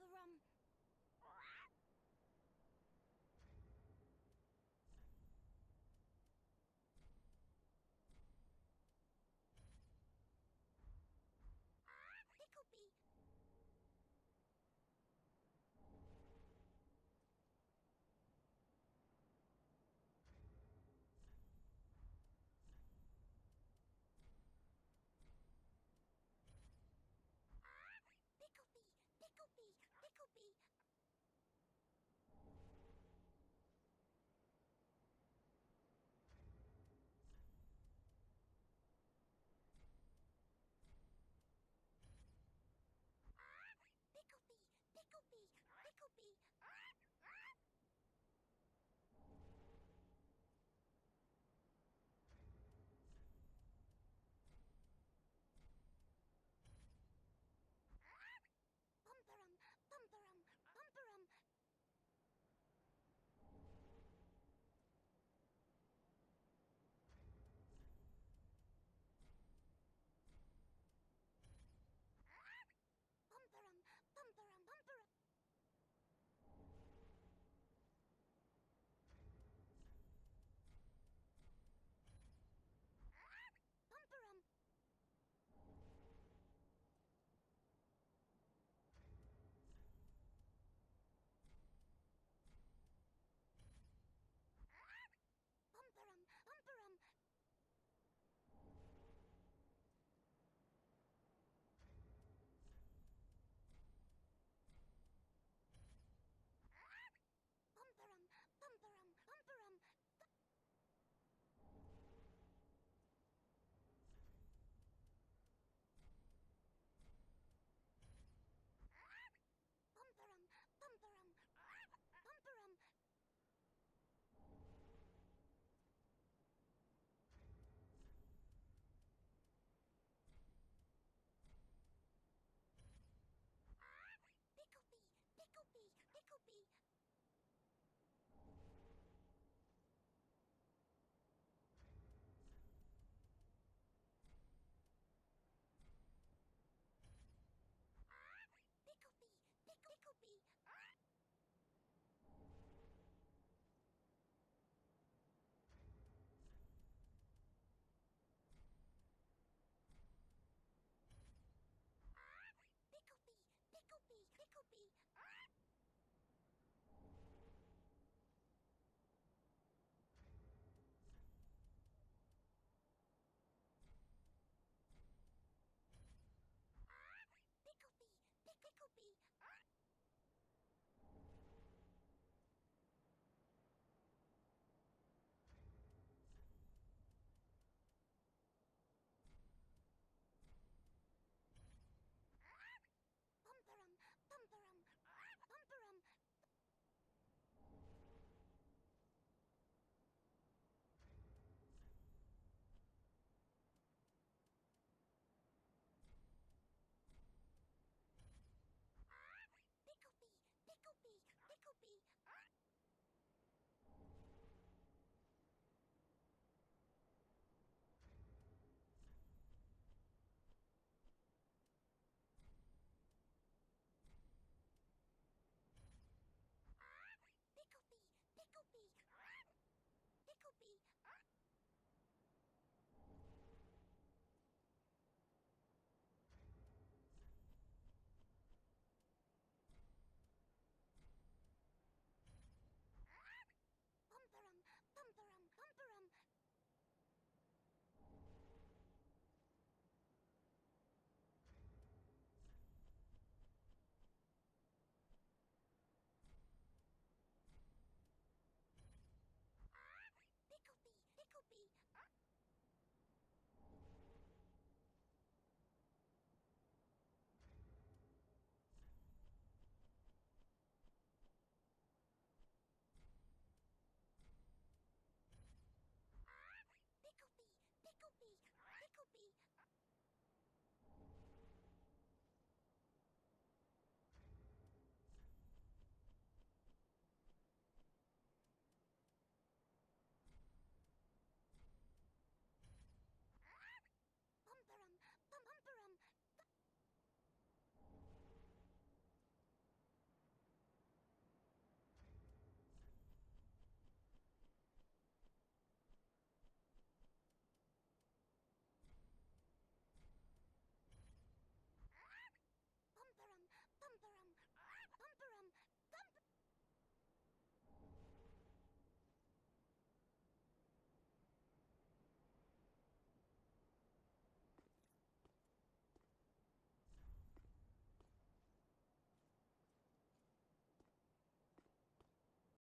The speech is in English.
The um